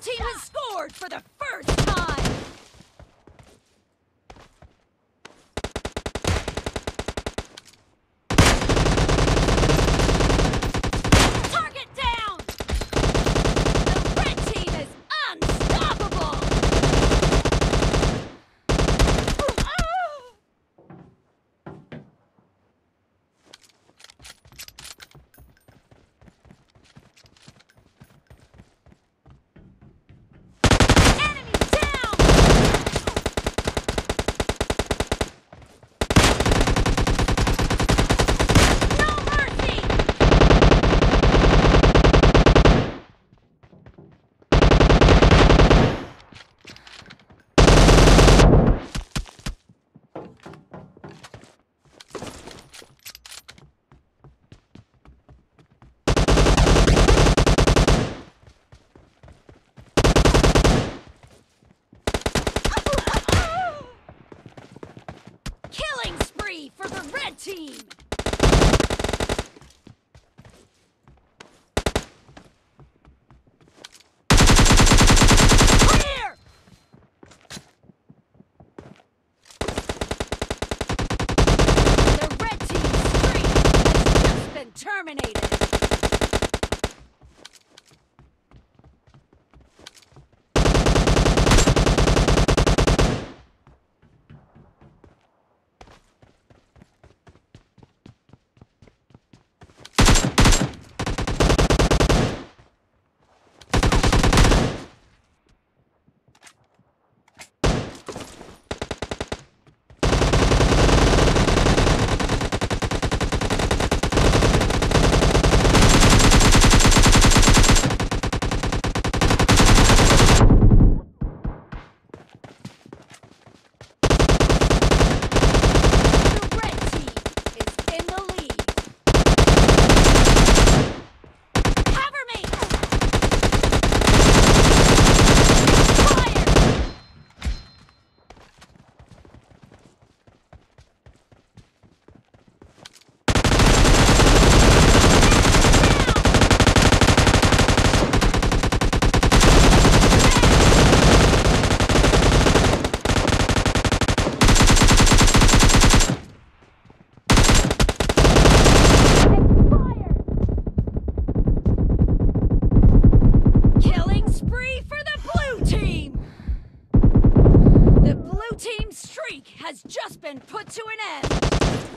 Team has scored for the first has just been put to an end.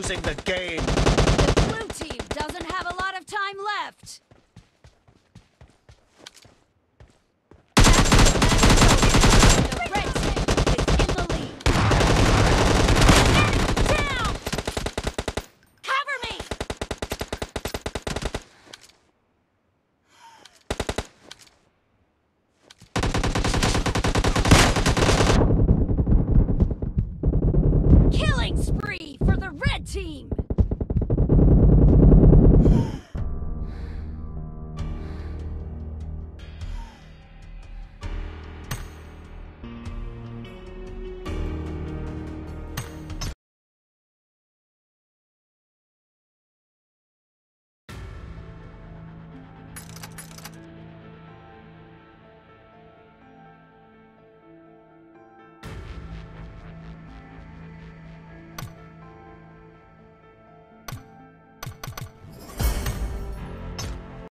losing the game.